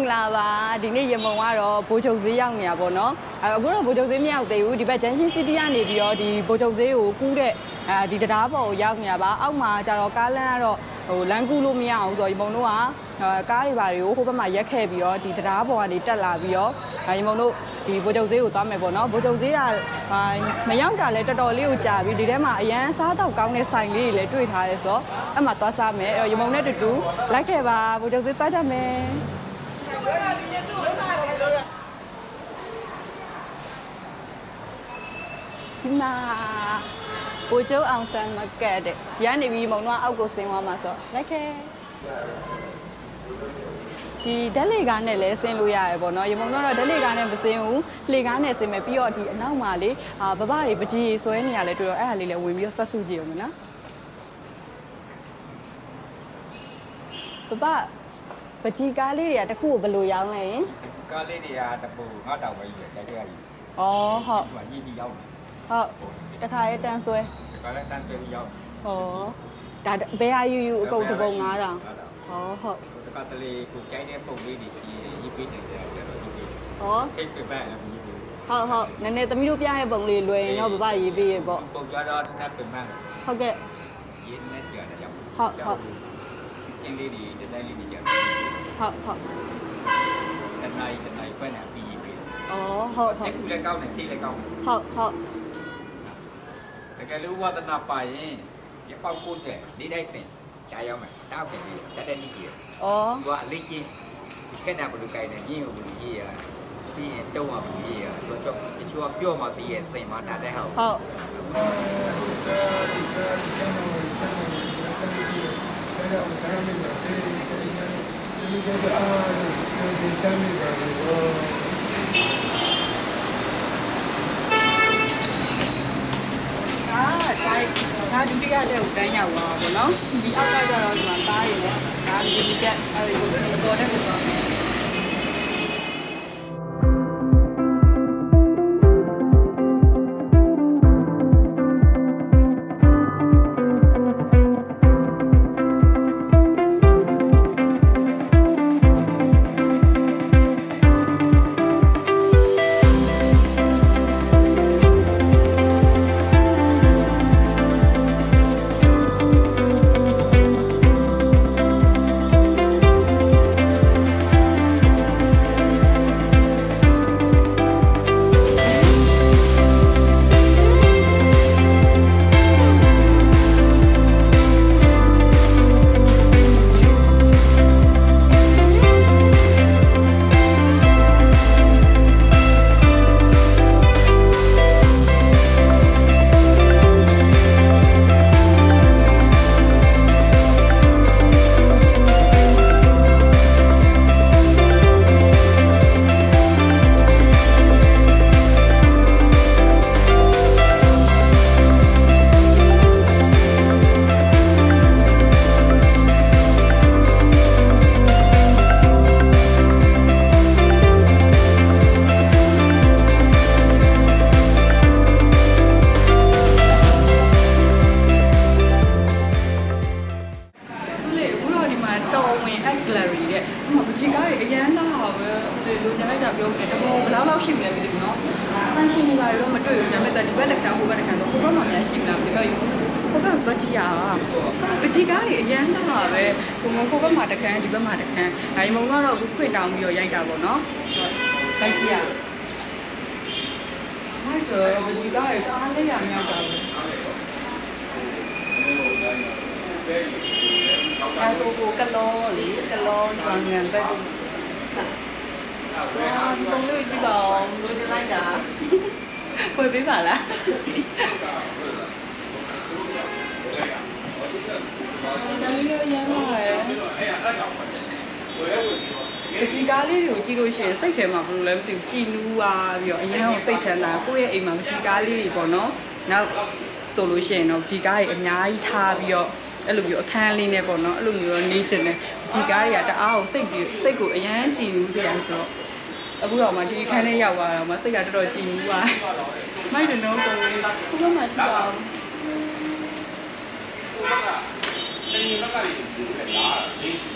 င်္ဂလာပါဒီနေ့ရမုံကတော့ဘိုးချုပ်ဈေးရောက်နေတာပေါ့နော်အဲအခုတော့ဘိုးချုပ်ဈေးမရောက်သေးဘူးဒီဘက်ဂျန်ရှင်းစီးတီးကနေပြီးတော့ဒီဘိုးချုပ်ဈေးကိုကူးတဲ့အဲဒီတရားပေါ်ကိုရောက်နေတာပါအောက်မှာကျတော့ကားလမ်းကတော့ဟိုလမ်းကူးလို့မရအောင်ဆိုတော့ရမုံတို့ကကားတွေပါတွေကိုဟိုဘက်မှာရက်ခဲ့ပြီးတော့ဒီတရားပေါ်ကနေတက်လာပြီးတော့ရမုံတို့ဒီဘိုးချုပ်ဈေးကိုသွားမယ်ပေါ့နော်ဘိုးချုပ်ဈေးကမရောက်တာလဲတော်တော်လေးကိုကြာပြီဒီထဲမှာအရန်စားတော့ကောင်းတဲ့ဆိုင်လေးတွေလည်းတွေ့ထားတယ်ဆိုတော့အဲ့မှာသွားစားမယ်ရမုံနဲ့တူတူလိုက်ခဲ့ပါဘိုးချုပ်ဈေးသွားကြမယ် ဒီမှာဘိုးချုပ်အောင်ဆန်းမကတ်တဲ့ဒီကနေပြီးမုံတော့အောက်ကိုဆင်းသွားမှာဆိုလိုက်ခဲ့ဒီဓာတ်လေကားနဲ့လည်းဆင်းလို့ရတယ်ပေါ့နော်ရေမုံတော့ဓာတ်လေကားနဲ့မဆင်းဘူးလေကားနဲ့ဆင်းမယ်ပြီးတော့ဒီအနောက်မှာလေအာဘဘတွေပကြီးဆွဲနေရလဲတွေ့တော့အဲ့ဒါလေးလည်းဝင်ပြီးတော့ဆက်စုကြည့်အောင်နော်ဘဘ ပကြီးကားလေးတွေကတခုကိုဘယ်လိုရောင်းလဲရင်ကားလေးတွေကတပူငါတောင်ပဲကြီးတယ်ကြိုက်ကြကြီးဩဟုတ်ဒီမှာရည်ပြီးရောက်ဟုတ်တခါရဲတန်းဆွဲဒီကားလည်းတန်းတွေ့ပြီးရောက်ဟောဒါဘယ်ဟာယူယူအကုန်တစ်ပုံ9000ဟောဟုတ်ဒီကားတလေကိုကြိုက်တဲ့ပုံလေးတွေရှိတယ်ရည်ပြီးနေတယ်ကျတော့ရည်ပြီးဟောခိတ်ပြပလည်းမရည်ဘူးဟုတ်ဟုတ်နည်းနည်းသမီးတို့ပြရဲ့ပုံလေးလွယ်ရင်တော့ဘဘရေးပေးရပေါ့ပုံကြတော့တက်ပြမှန်းဟုတ်ကဲ့ရင်းနဲ့ကြာတယ်ကြောက်ဟုတ်ဟုတ်ကျင်းလေးတွေဒီဇိုင်းလေးတွေကြာ ဟုတ်ဟုတ်တနိုင်တနိုင်ဖွင့်နေပြီးပြီးဩဟုတ်ဟုစိတ်တ်ကူလည်းကောင်းတယ်စိတ်လည်းကောင်းတယ်ဟုတ်ဟုတ်တကယ်လို့ဝါသနာပါရင်ရပောက်ကိုချက်လေးတိုက်တင်ကြာရောက်မယ်တောက်တယ်ပြီးတက်တဲ့နည်းကြီးဩသူကအလေးချင်းဒီခက်တာဘလူကိုင်းနေညင်းကိုဘလူကြီးရပြီးရင်တုံးအောင်ဘလူကြီးရသူချောတချို့ကပြော့မှတည်ရဲ့သိမ် မှတာတဲ့ဟောက်ဟုတ်ဒါတိုင်းဒါဒုတိယတဲ့ကိုတန်းရောက်သွားပါဘောနော်ဒီအောက်ကကျတော့ဒီမှာသားရည်နဲ့ဒါဒီဒီတက်အဲဒီကိုဒီပေါ်တဲ့ကိုသွားမယ် မိုက်ဆိုပချီကားတွေအားလေးရမြောက်တာပဲအဲဆိုကိုကလောလေကလောဘာငံဘက်ကိုအာဒီပုံလေးကြည့်ပါဦးလိုချင်လိုက်တာဖွင့်ပေးပါလားဒါလေးရရမ်းပါရဲ့ ဒီကားလေးကိုကြည့်လို့ရှိရင်စိတ်ထဲမှာဘယ်လိုလဲမသိဘူးကြည်နူးသွားပြီးတော့အရင်ကစိတ်ချမ်းသာကိုယ့်ရဲ့အိမ်မှာဒီကားလေးတွေပေါ့နော်နောက်ဆိုလို့ရှိရင်တော့ဒီကားတွေအများကြီးထားပြီးတော့အဲ့လိုမျိုးအခန်းလေးနဲ့ပေါ့နော်အဲ့လိုမျိုးတော့နေချင်တယ်ဒီကားတွေကတအားကိုစိတ်ပြီးစိတ်ကိုအရန်ကြည်နူးစရာဆိုတော့အခုတော့မှဒီအခန်းလေးရောက်သွားတော့မှစိတ်ကတော်တော်ကြည်နူးသွားမိုက်တယ်နော်ကိုယ်ခုကမှကြည့်အောင်တရင်ဘက်ကနေဒီလိုလေလာဈေးရှိ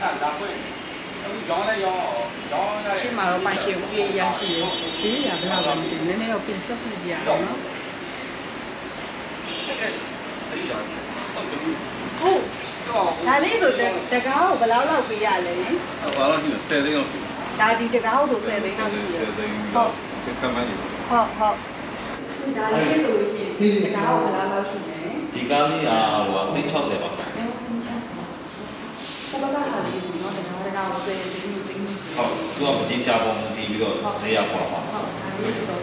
အဲ့ဒါဖွင့်အဲ ရှေ့မှာတော့ပိုင်ရှင်ဦးလေးရရှိတယ်ဈေးရဘယ်လောက်လဲမသိဘူးနည်းနည်းတော့ပြင်ဆက်စစ်ကြရအောင်နော်ဟုတ်ဒါလေးဆိုတကားကိုဘယ်လောက်လောက်ပေးရလဲဘာလို့ရှိလဲ10သိန်းလောက်ရှိတယ်ဒါဒီတကားကိုဆို10သိန်းလောက်ရှိတယ်10သိန်းဟုတ်ကမ်းမန်းနေဟုတ်ဟုတ်ဒါလေးဆိုလို့ရှိရင်တကားကိုဘယ်လောက်လောက်ရှိလဲဒီကားလေးကဟိုက360ပါဘယ်ဘက်ကဟာလေးဆိုတော့တကား တကားကို10သိန်းသိန်းဟုတ်သူကမကြီးရှားပုံတည်ပြီးတော့ဈေးရောက်ပါပါဟုတ်ဒါလေးဆိုတော့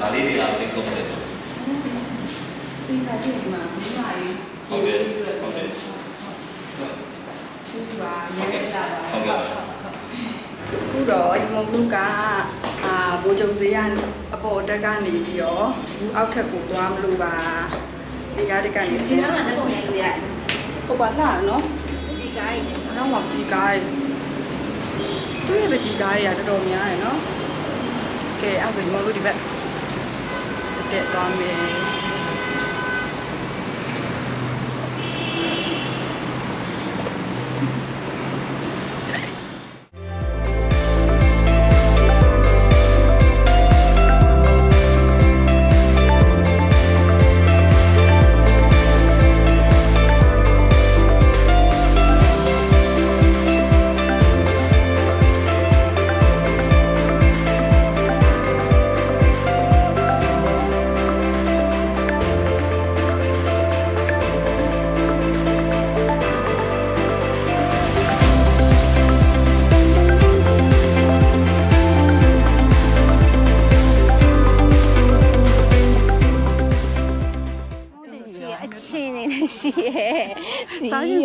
ဒါလေးတွေက330ဒီကကြည့်မှာဒီမှာရေးဟုတ်ကဲ့ဟုတ်ကဲ့ဒီပါရဲလာပါဟုတ်ကဲ့ခုတော့ဒီမဘလူကအာဘိုးကျုံစေးရအပေါ်တက်ကနေပြီးတော့ဘူးအောက်ထက်ကိုသွားမလို့ပါဒီကားတက်ကနေဒီတော့မှတက်ပုံရိုက်လို့ရတယ်ဟုတ်ပါလားနော်။ဒီကားကြီးနဲ့နောက်မှကြီးကားရ သူ့ရဲ့ကြီးကားရတော်တော်များရယ်နော်ကဲအဲ့ဒါဒီမဘလူဒီဘက်တက်သွားမယ်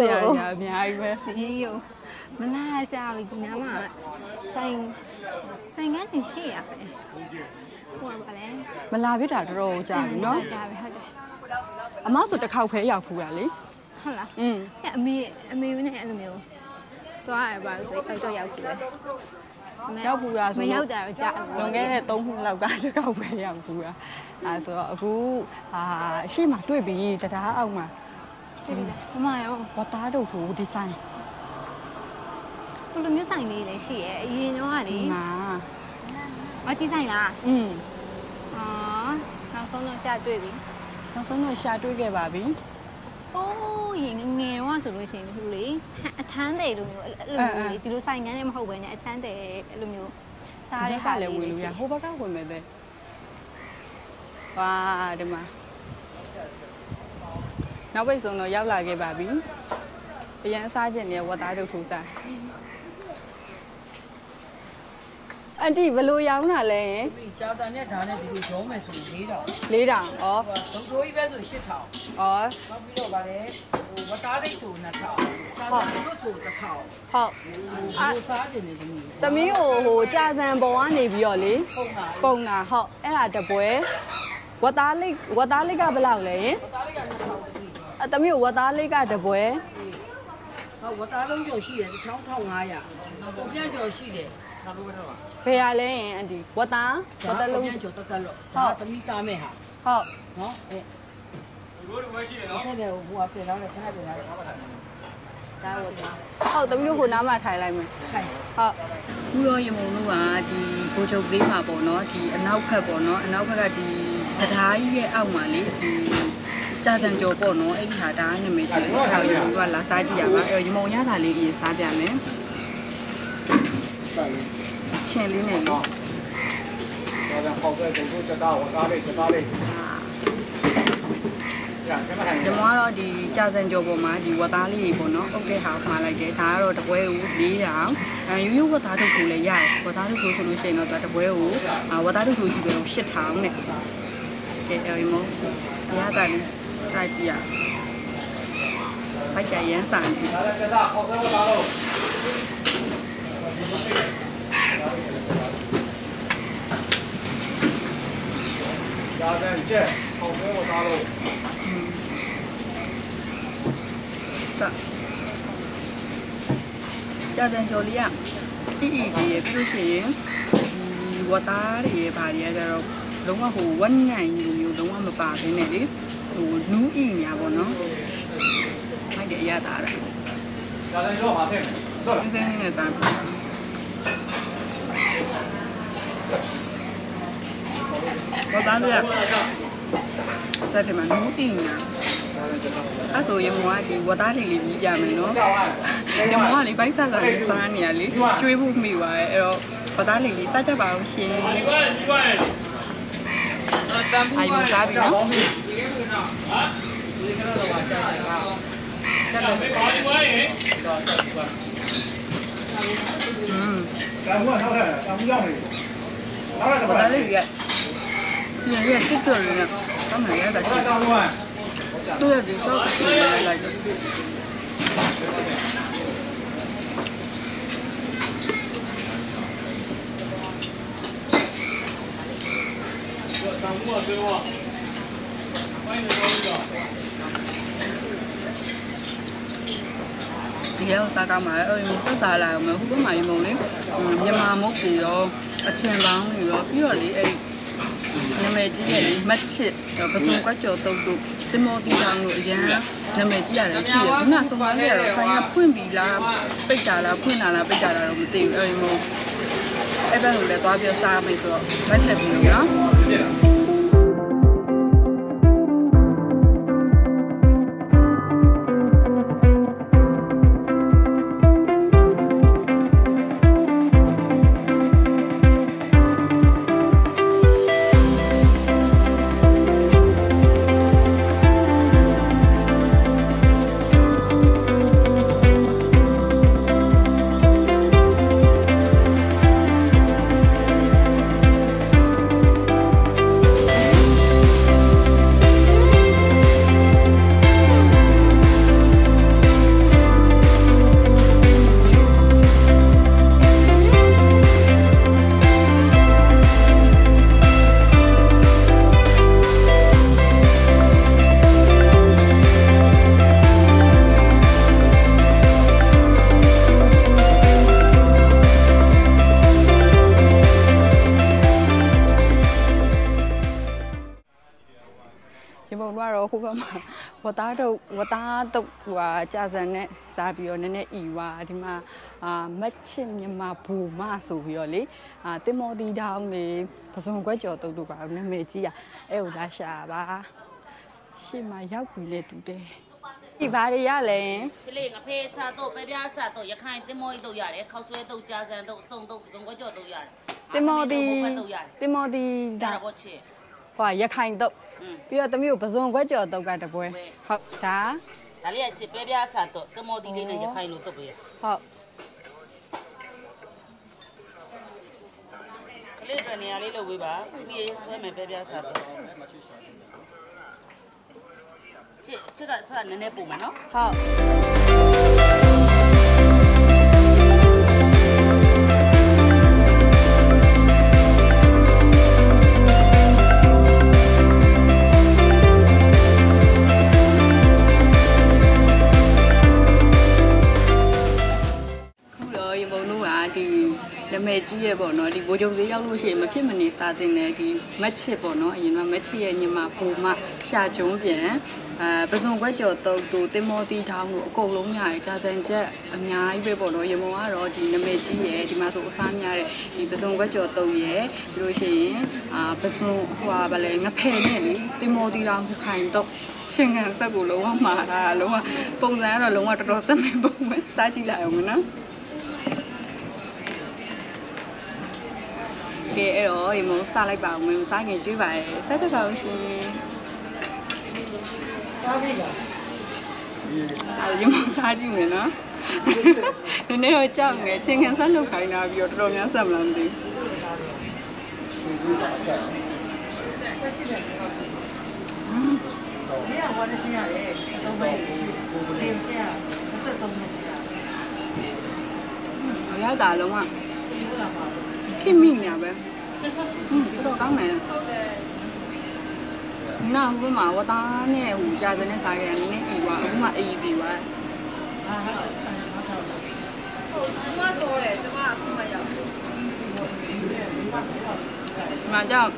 ရယိုရအများကြီးပဲဒီယိုမလာကြဘူးဒီနားမှာဆိုင်ဆိုင်ကနေရှိရပဲဟိုကဘာလဲမလာပြစ်တာတော်တော်ကြာပြီနော်ကြာပြီဟုတ်တယ်အမဆိုတစ်ခေါက်ဖဲရောက်ဖူးတာလေဟုတ်လားอืมအဲ့အမေအမေနဲ့အဲ့လိုမျိုးသွားရပါဆိုတော့တော့ရောက်ပြီလေရောက်ဖူးတာဆိုမလို့ရောက်တာတော့ကြာပြီလွန်ခဲ့တဲ့3နှစ်လောက်ကတစ်ခေါက်ပဲရောက်ဖူးတာအဲဆိုတော့အခုဟာအရှိမှတွေ့ပြီတရားအောက်မှာ မမရောဝတ်သားတို့ဖူးဒီဇိုင်းဘယ်လိုမျိုးဆိုင်လေးလဲရှိရအရင်တော့ကလေဒီမှာမတီးဆိုင်လားอืมအော်နောက်ဆုံးတော့ရှာတွေ့ပြီနောက်ဆုံးတော့ရှာတွေ့ခဲ့ပါပြီ။အိုးရင်ငယ်တော့ဆိုလို့ရှိရင်ဒီလိုလေအထမ်းတယ်လို့မျိုးအဲ့လိုမျိုးလေဒီလိုဆိုင်ငန်းနဲ့မဟုတ်ဘဲနဲ့အထမ်းတယ်အဲ့လိုမျိုးစားတဲ့ဟာလည်းလေးဝင်လို့ရဟိုဘက်ကဝင်မယ်တဲ့ဟာဒီမှာ နောက်ပိတ်ဆုံးတော့ရောက်လာခဲ့ပါပြီအရန်စားခြင်းနဲ့ဝတ်သားတို့ထူစားအန်တီဘယ်လိုရောင်းတာလဲပြီကြာတာနဲ့ဒါနဲ့ဒီလိုရောမယ်ဆိုရင်၄တောင်၄တောင်ဩဟိုဒုတ်တိုးကြီးပဲဆို၈တောင်ဩနောက်ပြီးတော့ဗါလဲဟိုဝတားလေးဆို၂တောင်ကြာတာတို့ဆိုတစ်ထောင်ဟုတ်ဟိုလိုစားခြင်းနေသမီးသမီးကိုဟိုကြာစံပေါ်ကနေပြီးတော့လေပုံတာပုံတာဟုတ်အဲ့ဒါတပွဲဝတ်သားလေးဝတ်သားလေးကဘယ်လောက်လဲယင်ဝတားလေးက ၂ထောင်ပြီအသမီးကိုဝတ်သားလေးကတပွဲဟောဝတားလုံးကျော်ရှိတယ်တစ်ချောင်း1500ပုံပြန်ကျော်ရှိတယ်ဘယ်ရလဲယင်အန်တီဝတ်သားဝဒါတ်သားပုံလုံးပြန်ကျော်တက်တက်လို့ဒါသမီးစားမဲ့ဟာဟုတ်နော်အဲဒီလိုလိုရှိတယ်နော်ဆက်တယ်ဟိုကပြင်တော့လေခဏပြင်တော့ဒါဝတားဟုတ်သမီးတို့ခုနားမှာထိုင်လိုက်မယ်ခိုင်ဟုတ်ခုတော့ရေမုံတို့ကဒီဘိုးချုပ်သေးမှာပေါ့နော်ဒီအနောက်ဖက်ပေါ့နော်အနောက်ဖက်ကဒီတရားကြီးရဲ့အောက်မှာလေဒီ ကြာတန်ကျော်ပေါ့နော်အဲ့ဒီဟာဒါနာမည်ကြီးထားလို့ကလာစားကြည့်ရပါအဲ့တော့ရမုံရတာလေးကြီးစားပြမယ်။ချင်းလေးနဲ့နော်။ဒါကဟောက်ပဲဒုတို့ကြတာဝသားလေးကြတာလေး။ဒါကျွန်မကတော့ဒီကြာစံကျော်ပေါ်မှာဒီဝက်သားလေးတွေပေါ့နော်။ဟုတ်ကဲ့ဟာမှာလိုက်တယ်။ဒါကတော့တပွဲကို၄တောင်။အဲရိုးရိုးဝက်သားတို့ကိုလည်းရတယ်။ဝက်သားတို့ကိုဆိုလို့ရှိရင်တော့တပွဲကိုဝက်သားတို့ကိုယူတယ်၈ထောင်နဲ့။ကဲအဲ့ဒီမို့ရတာလေး စားကြည့်ရဘိုက်ကြရမ်းစားနေဒါကကြက်ဟောင်းပွဲတော့လို့တာကြာတဲ့ကြော်လေးอ่ะတိတိကြီးရပြလို့ရှိရင်ဒီဝတားတွေဘာတွေကတော့လုံးဝဟိုဝက်ငိုင်မျိုးလုံးဝမပါဘဲနဲ့လေ ဟိုနူးအင်ညာပေါ့နော်ဟုတ်တယ်ရတာအဲ့ဒါဒါလည်းတော့မထည့်ဘူးတော့လည်းစင်းနေစားပါဘာသာလဲစက်တယ်မှာနူးအင်ညာအဲ့ဆိုရမောကဒီဝသားလေးလေးပြီးကြမယ်နော်ရမောကလေပိုက်ဆက်လာလေးစားနေရလေကျွေးဖို့မိပါရဲ့အဲ့တော့ဝသားလေးလေးစားကြပါအောင်ရှင်အိုင်မစားပြီနော် Hả? Mới bỏ đi quê Ừ. Tao muốn nó là tao muốn rồi. Nó là tao lấy vậy. Nhìn cái kích rồi nè. Tao này là tao luôn à. Tôi là đi tao lại. Tao mua rồi. ဒီရောက်စားကောင်းပါလေအဲ့ဒီဆက်စားလာအောင်ဟိုဘက်မှာရေမုံလေးမြန်မာမုတ်ပြီရောအချင်ပေါင်းတွေရောပြီးတော့လေအဲ့နာမည်ကြီးရဲ့လေမတ်ချစ်ပစုံကွက်ကျော်တုတ်တို့တင်မောတီတောင်တို့အရန်နာမည်ကြီးရတယ်ရှိတယ်ခုနစုံပါလေးကတော့ဆိုင်ကဖွင့်ပြီလားပိတ်တာလားဖွင့်တာလားပိတ်တာလားတော့မသိဘူးအဲ့ဒီမို့အဲ့ဘက်ကိုလည်းသွားပြစားမယ်ဆိုတော့မတ်ချစ်ပြီနော် ဒီပုံတော့ဟိုဘက်မှာဝသားတော့ဝသားတော့ဟိုဟာကြာစံနဲ့စားပြီးတော့နည်းနည်းဤွာဒီမှာအာမက်ချစ်မြန်မာဘူမဆိုပြီးတော့လေအာတင်မော်တီတောင်းလေပစုံခွက်ကြော်တုတ်တို့ပါနာမည်ကြီးอ่ะအဲ့ဟိုလာရှာပါရှေ့မှာရောက်ပြီလေတူတယ်ဒီဘာတွေရလဲချလေးငဖေးစားတော့ပဲပြားစားတော့ရခိုင်တင်မောကြီးတော့ရတယ်ခောက်ဆွဲတော့ကြာစံတော့စုံတော့စုံကွက်ကြော်တော့ရတယ်တင်မော်တီတော့ရတယ်တင်မော်တီဒါဒါတော့ချစ် ဟိုကရခိုင်တုတ်อืมပြီးတော့တမျိုးပစုံခွက်ကြော်တုတ်ကတပွဲဟုတ်ဒါဒါလေးကချစ်ပဲပြားစားတော့တင်မောတီလေးနဲ့ရခိုင်လို့တော့ပဲဟုတ်ကလေးတွေနေရာလေးလုပ်ဝေးပါပြီးဆွဲမယ်ပဲပြားစားတော့ချစ်ချစ်ကစားနည်းနည်းပုံမယ်နော်ဟုတ် ဘိုးချုပ်သေးရောက်လို့ရှိရင်မဖြစ်မနေစားတင်တယ်ဒီမက်ချစ်ပေါ့နော်အရင်ကမက်ချစ်ရဲ့ညမဘူမရှာကျုံးပြန်အဲပစုံခွက်ကျော်တုတ်တူတင်မောတီထောင်းတို့အကုန်လုံးညာရဲ့ကြာစံချက်အများကြီးပဲပေါ့နော်ရေပုံကတော့ဒီနမဲကြီးရဲ့ဒီမှာဆိုအစားများတဲ့ဒီပစုံခွက်ကျော်တုတ်ရဲ့ပြီးလို့ရှိရင်အာပစုံဟိုဟာဗလဲငဖယ်နဲ့လေတင်မောတီထောင်းခိုင်တုတ်ချင်းကန်ဆက်ကိုလုံးဝမှားတာလုံးဝပုံစံကတော့လုံးဝတော်တော်သက်မဲ့ပုံပဲစားကြည့်လိုက်အောင်နော် ကဲအဲ့တော့ဒီမို့စားလိုက်ပါဦးမင်းစားခင်ကျွေးပါရဲ့ဆက်တက်ပါဦးရှင်စားပြီလားအဲ့ဒီမို့စားကြည့်မယ်နော်နည်းနည်းတော့ကြောက်ငယ်ချင်းခင်ဆက်လုပ်ခိုင်းတာပြီးတော့တော်တော်များဆက်မလားမသိဘူးရတာလုံးဝ ခင်မိညာပဲဟွန်းတော်တော်ကောင်းတယ်နာဘုမဝတာနဲ့ဟိုကြာစနဲ့စားခဲ့တယ်နည်းနည်းအေးသွားအခုမှအေးပြီပါမကြောက်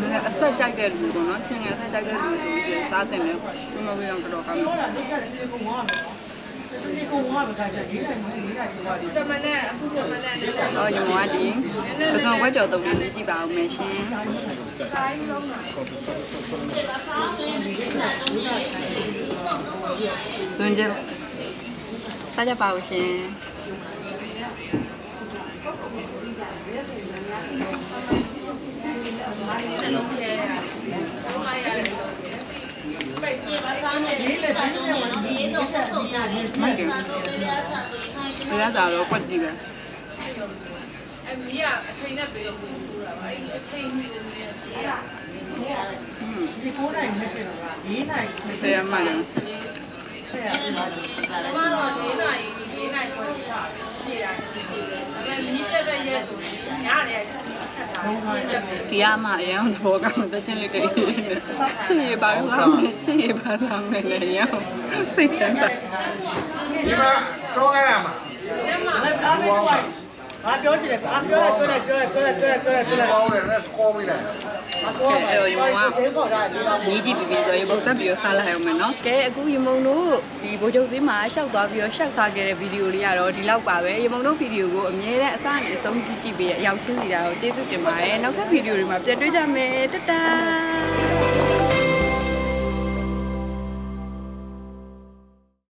နည်းအဆက်ကြိုက်တဲ့လူပေါ့နော်ချင်းငယ်အဆက်ကြိုက်တဲ့လူတွေစားတယ်လေဘုမဘီအောင်တော်ကောင်းတယ်ကုန်သွားပဲခါကျလေးနိုင်မလေးနိုင်ဆိုတာဒီတမနဲ့အခုကမနဲ့။အော်ညီမကဒီပစုံဝက်ကြော်တုံးလေးကြည့်ပါဦးမယ်ရှင်။သွင်းကြစားကြပါဦးရှင်။ရေးလ က်စားတော့နော်ရေးတော့ဆက်ဆုံးရတယ်စားတော့ပဲပြားစားတော့ရခိုင်တင် ဘယ်ရတာတော့ကွက်ကြည့်ပဲအမီးကအချိန်နဲ့ပြေတော့ဘူးဆိုတာပါအဲ့အချိန်ကြီးကိုမြင်စီရဒီကိုနိုင်မဖြစ်တော့လားလေးနိုင်ဆရာမလည်းဆက်ရပြီလားမတော့၄နာရီ၄နာရီခွဲထား ပြေတာဒီစီပဲဒါပေမဲ့မီးတက်တဲ့ရဲဆိုရင်ညနေချက်တာပြင်းတယ်ပဲဒီအမအရင်သဘောကောင်းတချင်းလေးတည်းချစ်ရပါဘူးချစ်ရပါဆောင်မယ်လေရောစိတ်ချမ်းသာဒီမှာတော့အဲ့ရမှာအားမေးတော့ငါ ပြောချင်တယ်အားပြောလိုက်ပြောလိုက်ပြောလိုက်ပြောလိုက်ပြောလိုက်ပြောလိုက်ပြောလိုက်ကောင်းတယ်လက်ကောင်းပြီလားအကောအဲ့တော့ရောသေခေါ်တာဒီတော့ညီကြည့်ပြီးပြီဆိုရင်ပုံဆက်ပြီးတော့စားလိုက်အောင်မယ်နော်ကဲအခုရေမုံတို့ဒီဘိုးချုပ်သေးမှာရှောက်သွားပြီးတော့ရှောက်စားခဲ့တဲ့ဗီဒီယိုလေးကတော့ဒီလောက်ပါပဲရေမုံတို့ဗီဒီယိုကိုအမြဲတမ်းအစနဲ့အဆုံးကြည့်ကြည့်ပြီးအရောက်ချင်းစီတာကိုကျေးဇူးတင်ပါတယ်နောက်ထပ်ဗီဒီယိုတွေမှာပြန်တွေ့ကြမယ်တတား